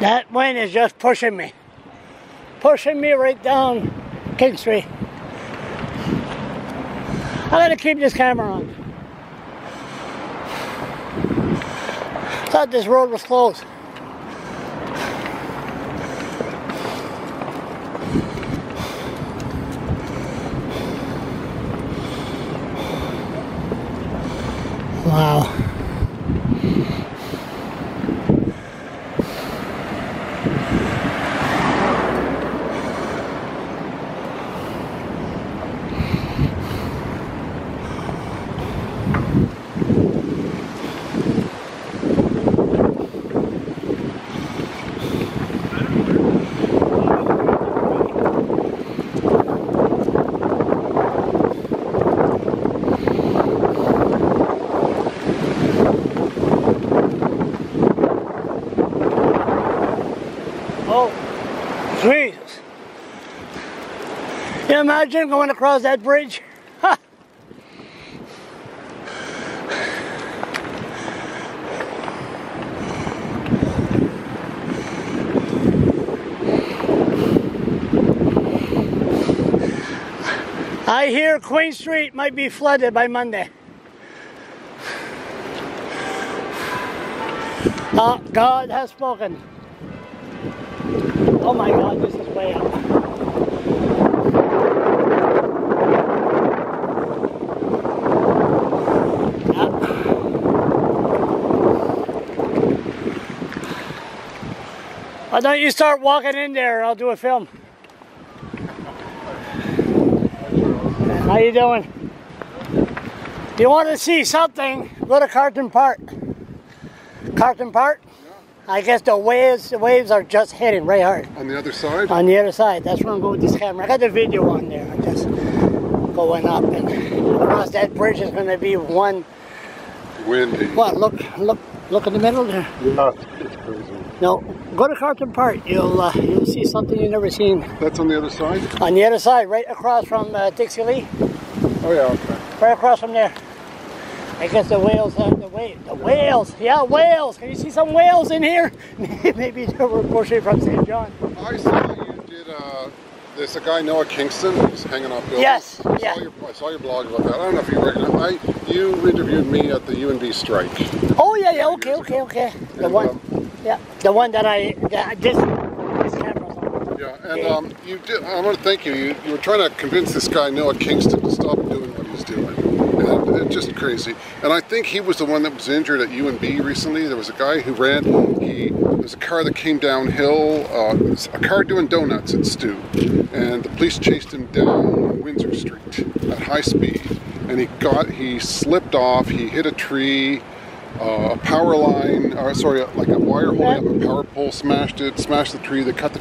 That wind is just pushing me. Pushing me right down King Street. I gotta keep this camera on. Thought this road was closed. Wow. Oh, Jesus. You imagine going across that bridge? I hear Queen Street might be flooded by Monday. Uh, God has spoken. Oh my God, this is way up. Yeah. Why don't you start walking in there? I'll do a film. How you doing? If you want to see something, go to Carlton Park. Carlton Park? I guess the waves the waves are just hitting right hard On the other side? on the other side. That's where I'm going with this camera. I got the video on there. I'm just going up and across that bridge is going to be one. Windy. What? Look! Look! Look in the middle there. Yeah, it's crazy. No, go to Carlton Park. You'll uh, you'll see something you've never seen That's on the other side? on the other side, right across from uh, Dixie Lee, Oh, yeah, okay. right across from there. I guess the whales, uh, the whale, the whales, yeah, whales. Can you see some whales in here? Maybe they were pushing from St. John. I saw you did, uh, there's a guy, Noah Kingston, who's hanging off buildings. Yes, I yeah. Saw your, I saw your blog about that. I don't know if you recognize I, You interviewed me at the UNB strike. Oh yeah, yeah, okay, okay, okay. The And, one, um, yeah, the one that I, that this, this. Yeah, and um, you did. I want to thank you. you. You were trying to convince this guy Noah Kingston to stop doing what he's doing, it's just crazy. And I think he was the one that was injured at UNB recently. There was a guy who ran. He there was a car that came downhill. Uh, a car doing donuts at Stu, and the police chased him down Windsor Street at high speed, and he got he slipped off. He hit a tree. Uh, a power line, or sorry, like a wire holding up a power pole smashed it, smashed the tree. They cut the